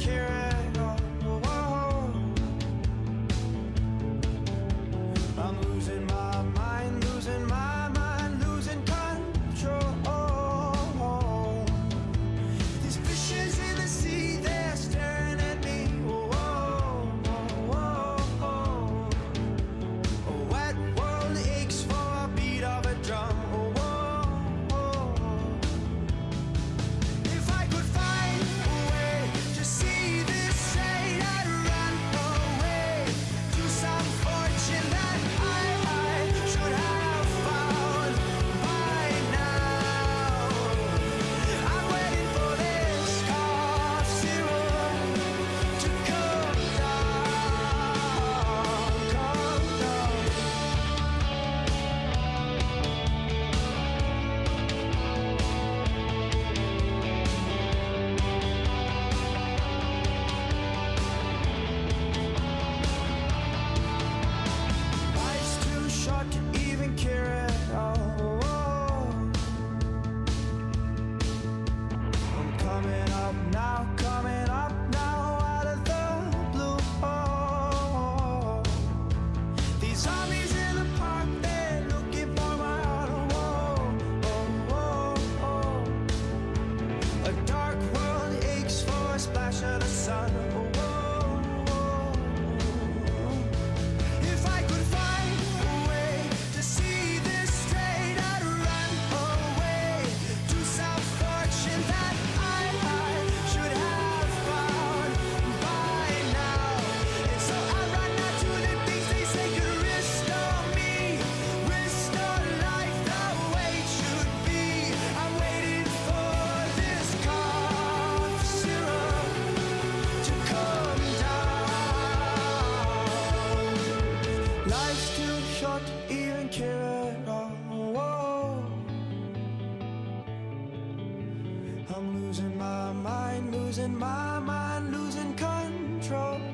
care I'm losing my mind, losing my mind, losing control.